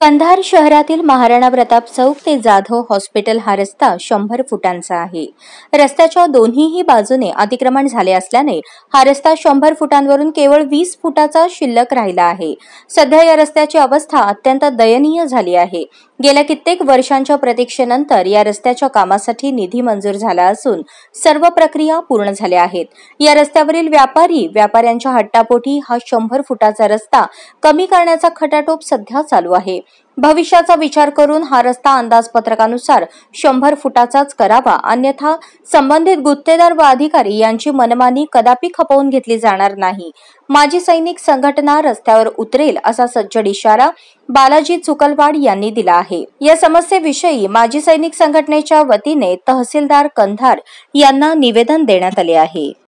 कंधार शहरातील महाराणा प्रताप चौक ते जाधव हॉस्पिटल हा रस्ता शंभर फुटांचा आहे. रस्त्याच्या दोन्हीही बाजूने अतिक्रमण झाले असल्याने हा रस्ता शंभर फुटांवरून केवळ वीस फुटाचा शिल्लक राहिला आहे. सध्या या रस्त्याची अवस्था अत्यंत दयनीय झाली आहे. गेल्या कित्येक वर्षांच्या प्रतीक्षेनंतर या रस्त्याच्या कामासाठी निधी मंजूर झाला असून सर्व प्रक्रिया पूर्ण झाल्या आहेत. या रस्त्यावरील व्यापारी व्यापाऱ्यांच्या हट्टापोटी हा शंभर फुटाचा रस्ता कमी करण्याचा खटाटोप सध्या चालू आहे. भविष्याचा विचार करून हा रस्ता अंदाजपत्रकानुसार शंभर फुटाचाच करावा. अन्यथा संबंधित गुत्तेदार व अधिकारी यांची मनमानी कदापि खपवून घेतली जाणार नाही. माजी सैनिक संघटना रस्त्यावर उतरेल असा सज्जड इशारा बालाजी चुकलवाड यांनी दिला आहे. या समस्येविषयी माजी सैनिक संघटनेच्या वतीने तहसीलदार कंधार यांना निवेदन देण्यात आले आहे.